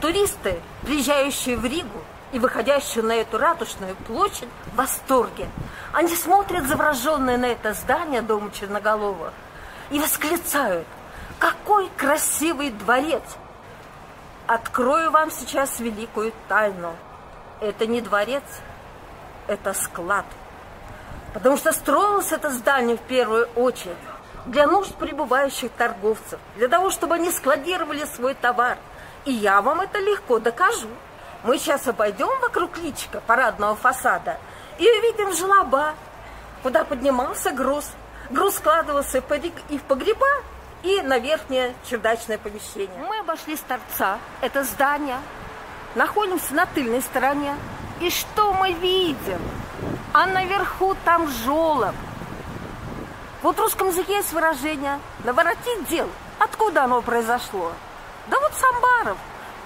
Туристы, приезжающие в Ригу и выходящие на эту ратушную площадь, в восторге. Они смотрят завороженные на это здание Дома Черноголовых и восклицают, какой красивый дворец! Открою вам сейчас великую тайну. Это не дворец, это склад. Потому что строилось это здание в первую очередь для нужд прибывающих торговцев, для того, чтобы они складировали свой товар. И я вам это легко докажу. Мы сейчас обойдем вокруг личика парадного фасада и увидим желоба, куда поднимался груз. Груз складывался и в погреба, и на верхнее чердачное помещение. Мы обошли с торца это здание, находимся на тыльной стороне. И что мы видим? А наверху там жолоб. Вот в русском языке есть выражение «наворотить дел». Откуда оно произошло? Да вот с амбаров.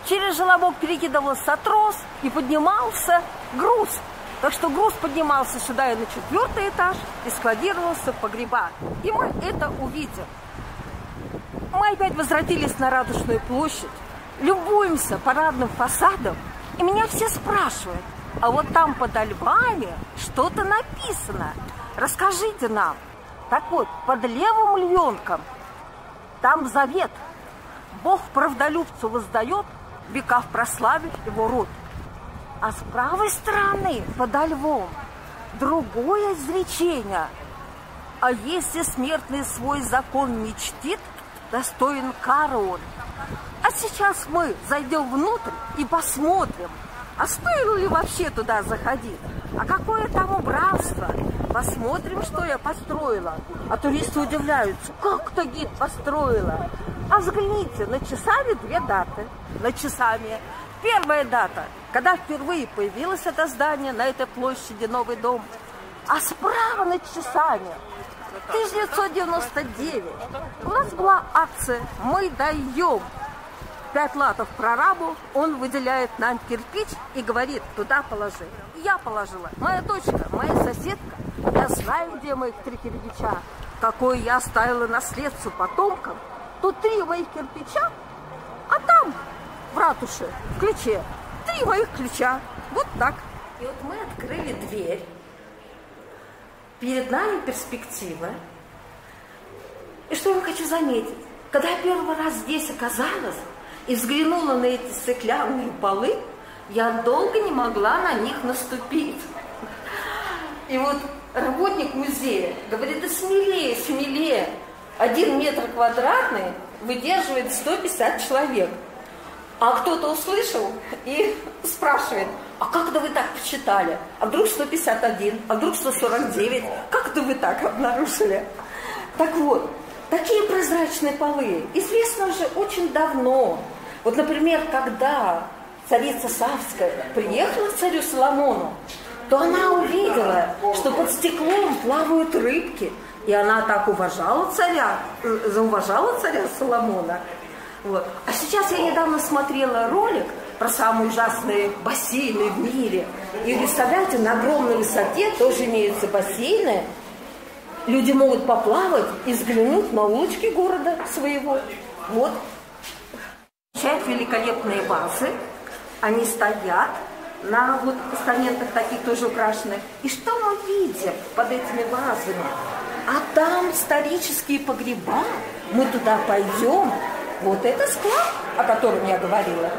Через желобок перекидывался трос и поднимался груз. Так что груз поднимался сюда и на четвертый этаж и складировался в погреба. И мы это увидим. Мы опять возвратились на Радужную площадь, любуемся парадным фасадом, и меня все спрашивают, а вот там под львами что-то написано. Расскажите нам. Так вот, под левым львенком там завет. Бог правдолюбцу воздает, векав прославив его род. А с правой стороны, подо львом, другое изречение. А если смертный свой закон не чтит, достоин кары он. А сейчас мы зайдем внутрь и посмотрим, а стоило ли вообще туда заходить? А какое там убранство? Посмотрим, что я построила. А туристы удивляются, как то гид построила? А взгляните, на часами две даты. На часами. Первая дата, когда впервые появилось это здание на этой площади, новый дом. А справа над часами 1999 у нас была акция «Мы даем». Пять латов прорабу, он выделяет нам кирпич и говорит, туда положи. Я положила. Моя дочка, моя соседка, я знаю, где моих три кирпича. Какое я оставила наследство потомкам. Тут три моих кирпича, а там, в ратуше, в ключе, три моих ключа. Вот так. И вот мы открыли дверь. Перед нами перспектива. И что я хочу заметить? Когда я первый раз здесь оказалась и взглянула на эти стеклянные полы, я долго не могла на них наступить. И вот работник музея говорит, да смелее, смелее. Один метр квадратный выдерживает 150 человек. А кто-то услышал и спрашивает, а как это вы так посчитали? А вдруг 151, а вдруг 149? Как это вы так обнаружили? Так вот, такие прозрачные полы известны уже очень давно. Вот, например, когда царица Савская приехала к царю Соломону, то она увидела, что под стеклом плавают рыбки, и она так уважала царя, э, зауважала царя Соломона. Вот. А сейчас я недавно смотрела ролик про самые ужасные бассейны в мире. И представляете, на огромной высоте тоже имеются бассейны. Люди могут поплавать и взглянуть на улочки города своего. Вот. Часть великолепные вазы. Они стоят на вот постаментах таких тоже украшенных. И что мы видим под этими вазами? А там исторические погреба. Мы туда пойдем. Вот это склад, о котором я говорила.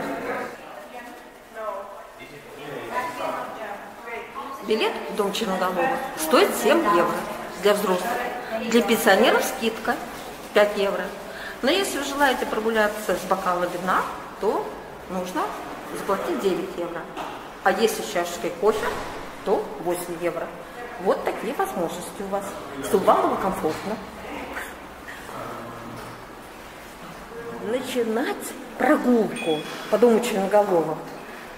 Билет в Дом Черноголовых стоит 7 евро для взрослых. Для пенсионеров скидка 5 евро. Но если вы желаете прогуляться с бокала вина, то нужно заплатить 9 евро. А если чашечкой кофе, то 8 евро. Вот такие возможности у вас, чтобы вам было комфортно. Начинать прогулку по дому Черноголовых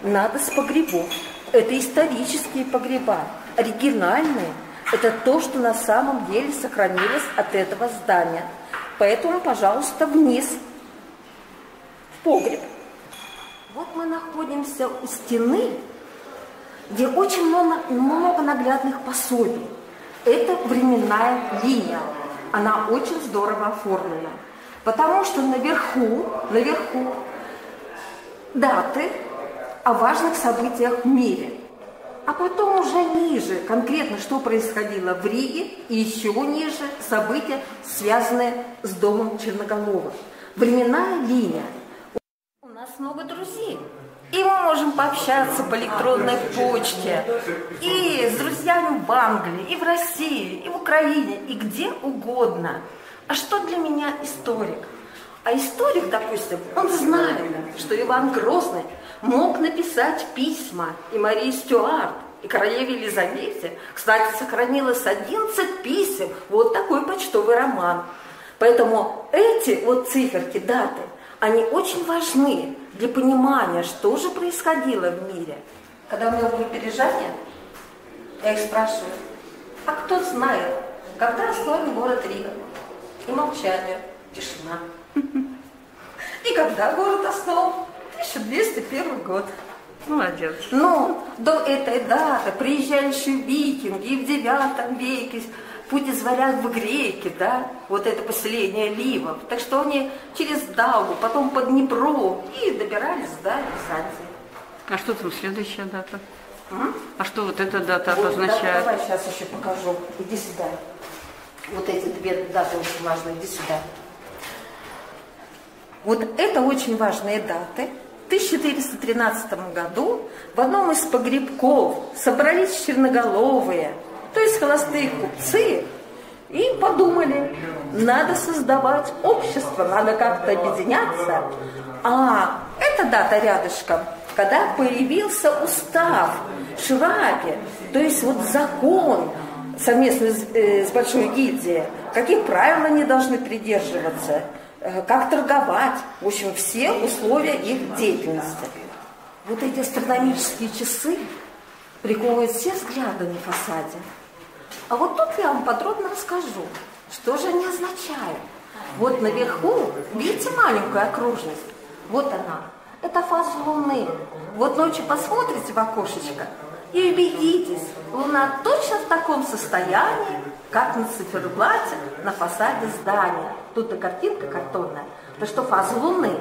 надо с погребов. Это исторические погреба, оригинальные. Это то, что на самом деле сохранилось от этого здания. Поэтому, пожалуйста, вниз, в погреб. Вот мы находимся у стены, где очень много, много наглядных пособий. Это временная линия. Она очень здорово оформлена. Потому что наверху, наверху даты о важных событиях в мире. А потом уже ниже, конкретно, что происходило в Риге, и еще ниже события, связанные с домом Черноголовых. Временная линия. У нас много друзей. И мы можем пообщаться по электронной почте. И с друзьями в Англии, и в России, и в Украине, и где угодно. А что для меня историк? А историк, допустим, он знает, что Иван Грозный мог написать письма и Марии Стюарт, и королеве Елизавете. Кстати, сохранилось 11 писем. Вот такой почтовый роман. Поэтому эти вот циферки, даты, они очень важны для понимания, что же происходило в мире. Когда у меня были переживания, я их спрашиваю, а кто знает, когда основан город Рига? И молчание, тишина. И когда город основан? 1201 год. Молодец. Но до этой даты приезжали еще викинги, и в девятом веке путь из в греки, да, вот это поселение Ливов. Так что они через Дагу, потом по Днепру и добирались до Византии. А что там следующая дата? М? А что вот эта дата Вот, обозначает? да, давай сейчас еще покажу. Иди сюда. Вот эти две даты очень важные. Иди сюда. Вот это очень важные даты. В 1413 году в одном из погребков собрались черноголовые, то есть холостые купцы, и подумали, надо создавать общество, надо как-то объединяться. А эта дата рядышком, когда появился устав Шрапе, то есть вот закон совместно с, э, с Большой гильдией, каких правил они должны придерживаться, э, как торговать, в общем, все условия их деятельности. Вот эти астрономические часы приковывают все взгляды на фасаде. А вот тут я вам подробно расскажу, что же они означают. Вот наверху, видите маленькую окружность? Вот она. Это фаза Луны. Вот ночью посмотрите в окошечко и убедитесь, Луна точно в таком состоянии, как на циферблате на фасаде здания. Тут и картинка картонная. Это что фаза Луны.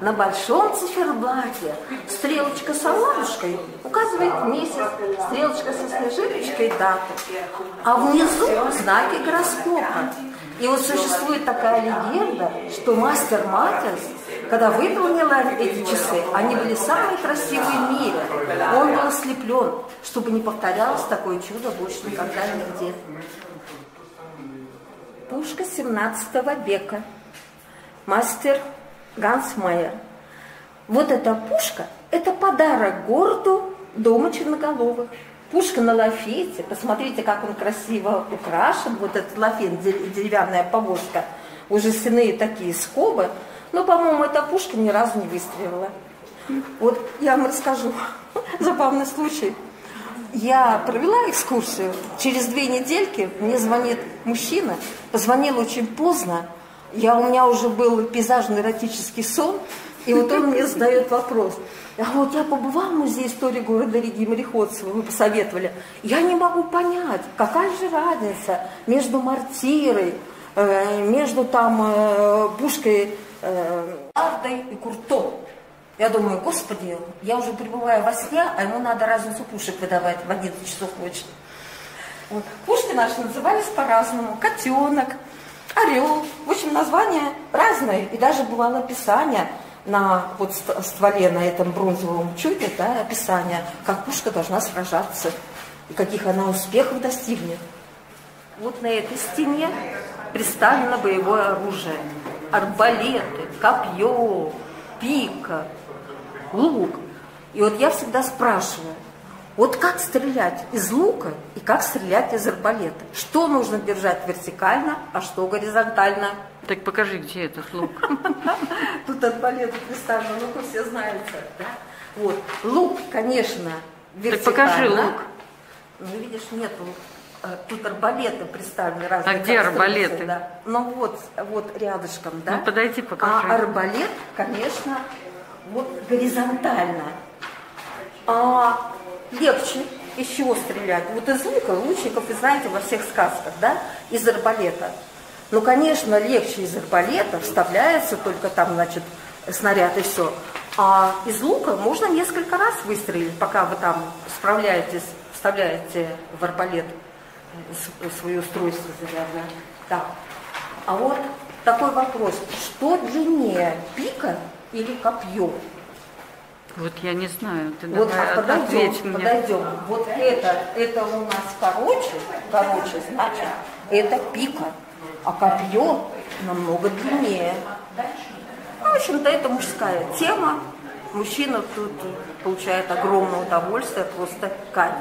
На большом циферблате стрелочка с оладушкой указывает месяц, стрелочка со снежиночкой дату, а внизу знаки гороскопа. И вот существует такая легенда, что мастер Матерс, когда выполнила эти часы, они были самые красивые в мире. Он был ослеплен, чтобы не повторялось такое чудо больше никогда нигде. Пушка 17 века. Мастер Ганс Майер. Вот эта пушка – это подарок городу дома Черноголовых. Пушка на лафете, посмотрите, как он красиво украшен, вот этот лафет, деревянная повозка, уже стены такие скобы, но, по-моему, эта пушка ни разу не выстрелила. Вот я вам расскажу забавный случай. Я провела экскурсию, через две недельки мне звонит мужчина, позвонил очень поздно, я, у меня уже был пейзажный эротический сон, и вот он мне задает вопрос. А вот я побывал в музее истории города Риги Мореходцева, вы посоветовали. Я не могу понять, какая же разница между мартирой, э, между там э, пушкой э, Ардой и Куртом. Я думаю, господи, я уже пребываю во сне, а ему надо разницу пушек выдавать в 11 часов ночи. Вот. Пушки наши назывались по-разному. Котенок, орел. В общем, названия разные. И даже бывало описание на вот стволе, на этом бронзовом чуде, да, описание, как пушка должна сражаться и каких она успехов достигнет. Вот на этой стене представлено боевое оружие. Арбалеты, копье, пика, лук. И вот я всегда спрашиваю, вот как стрелять из лука и как стрелять из арбалета? Что нужно держать вертикально, а что горизонтально? Так покажи, где этот лук. Тут арбалет представлен, ну все знаете. Да? Вот. Лук, конечно, вертикально. Так покажи лук. Ну, видишь, нет лук. Тут арбалеты представлены разные. А где арбалеты? Да. Ну вот, вот рядышком, да. Ну подойди, покажи. А арбалет, конечно, вот горизонтально. А легче из чего стрелять? Вот из лука лучников, вы знаете, во всех сказках, да, из арбалета. Ну, конечно, легче из арбалета, вставляется только там, значит, снаряд и все. А из лука можно несколько раз выстрелить, пока вы там справляетесь, вставляете в арбалет э, свое устройство зарядное. Так. А вот такой вопрос. Что длиннее, пика или копье? Вот я не знаю. Ты Вот давай а подойдем, ответь мне. подойдем. Вот это, это у нас короче, короче, значит, это пика, а копье намного длиннее. Ну, в общем-то, это мужская тема. Мужчина тут получает огромное удовольствие, просто кайф.